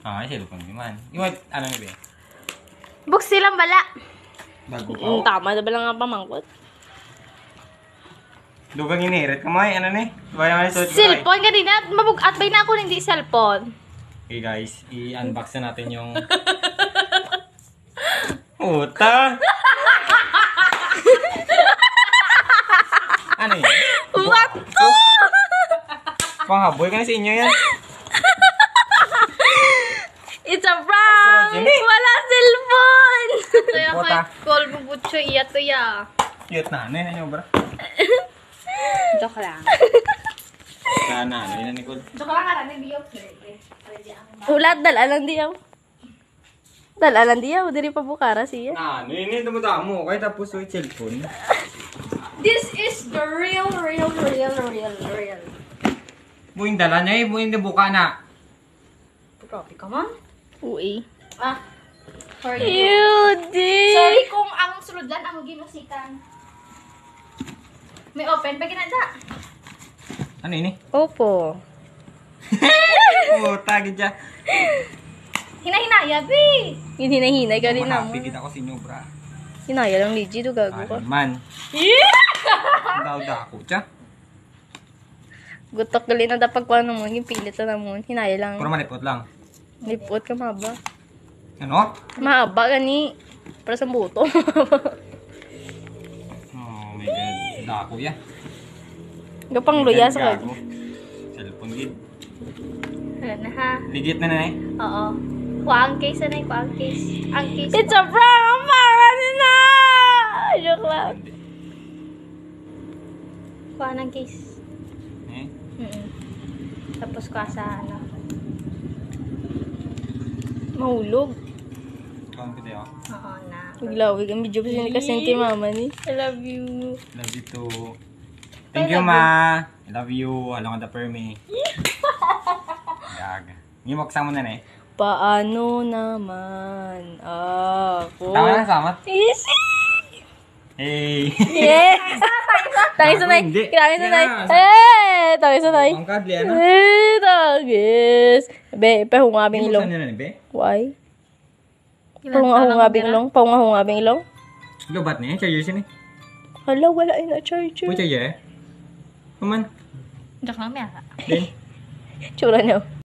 Ah, cellphone naman. Yung ano ni be? Book silang bala. Bago pa. Mm, tama na ba lang nga pamangkot? Dugang inirit ka mo eh. Ano ni? Baya nga suot. Cellphone kanina. Mabugat ba na ako hindi cellphone? Okay guys, i-unbox na natin yung... Puta! ano yun? What? Panghaboy ka na sa inyo yan. It's a prank! Sarap yun eh. Wala cellphone! Kaya Bota. kay call mo butcho iya to ya. Cute na. Ano yun ano bro? Joke lang. Sana ano yun Nicole? Joke lang ka na biyo. Ulat, dala lang diyaw. Dala lang diyaw, diri pa bukara siya. Na, ano yun yung dumudamo. Kaya tapos yung cellphone. This is the real, real, real, real, real. Buing dala niya eh. Buing buka na. Grabe ka man. Uy. Ah. Sorry. Ew, di! Sorry kung ang suludan ang ginusikan. May open pa ginada. Ano eh? Opo. Puta, gidya. Hinahinaya, bi. Yun hinahinay ka rin na mo. Mahapi kita ko sa inyo, bra. Hinaya lang legit, o gago ka. Ano man. Ang daw-da ako, tiya. Gutok gali na dapat ko ano mo, yung pilit na mo. Hinaya lang. Puro malipot lang. Lipot ka mahaba. Ano? Mahaba gani. Para sa buto. Oh my god. Dako ya. Gapang luya sa kag. Cellphone gid. Ano na ha? Legit na na eh. Oo. Kuha ang case na kuha ang case. Ang case. It's a prank! Ang para na! Joke lang. Kuha ng case. Eh? Mm Tapos kuha sa ano. Mahulog. Kawan ko tayo. Oo na. Maglawig ang video kasi ni kasenti mama ni. I love you. Love you too. Thank you, ma. I love you. Along the permi. Gag. Ngimoksa mo na na eh. Paano naman ako? Tama na samat. Easy! Hey. Yes! Tayo sa. Hindi. Tayo sa. Yes. Eh! Tayo sa nay. Ang kadli ano? Eh! Tagis. Be, pahungabing ilong. nila ni be. Why? Pahungabing ilong? Pahungabing ilong? Lubat ni. Charger siya ni. Hala, wala yun na charger. Pucha ya eh. Kuman. Joke lang, may Din. Tsura niya.